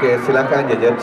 Oke, silakan Jajet.